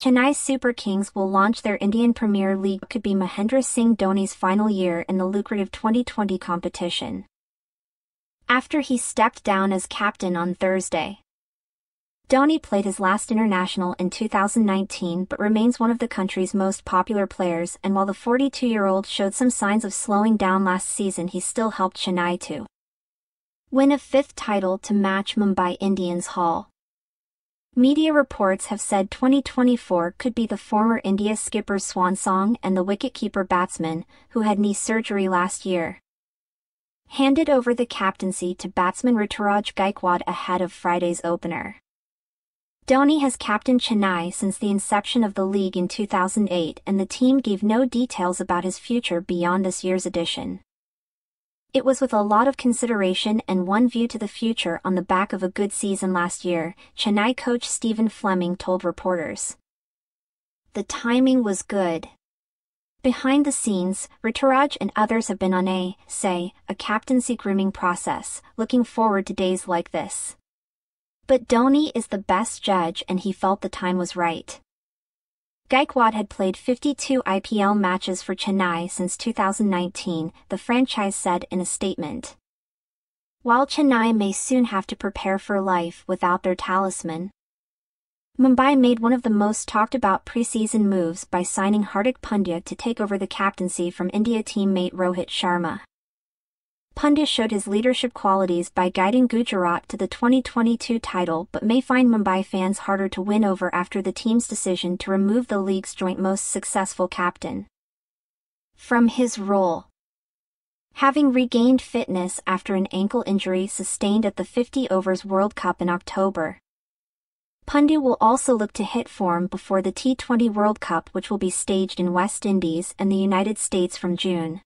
Chennai Super Kings will launch their Indian Premier League could be Mahendra Singh Dhoni's final year in the lucrative 2020 competition. After he stepped down as captain on Thursday. Dhoni played his last international in 2019 but remains one of the country's most popular players and while the 42-year-old showed some signs of slowing down last season he still helped Chennai to win a fifth title to match Mumbai Indians haul. Media reports have said 2024 could be the former India skipper's swan song and the wicketkeeper batsman, who had knee surgery last year. Handed over the captaincy to batsman Ruturaj Gaikwad ahead of Friday's opener. Dhoni has captained Chennai since the inception of the league in 2008 and the team gave no details about his future beyond this year's edition. It was with a lot of consideration and one view to the future on the back of a good season last year, Chennai coach Stephen Fleming told reporters. The timing was good. Behind the scenes, Ruturaj and others have been on a, say, a captaincy grooming process, looking forward to days like this. But Dhoni is the best judge and he felt the time was right. Gaikwad had played 52 IPL matches for Chennai since 2019, the franchise said in a statement. While Chennai may soon have to prepare for life without their talisman, Mumbai made one of the most talked about preseason moves by signing Hardik Pandya to take over the captaincy from India teammate Rohit Sharma. Pandya showed his leadership qualities by guiding Gujarat to the 2022 title but may find Mumbai fans harder to win over after the team's decision to remove the league's joint most successful captain. From his role Having regained fitness after an ankle injury sustained at the 50 Overs World Cup in October, Pandya will also look to hit form before the T20 World Cup which will be staged in West Indies and the United States from June.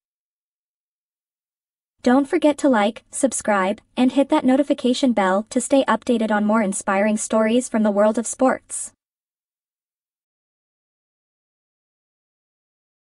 Don't forget to like, subscribe, and hit that notification bell to stay updated on more inspiring stories from the world of sports.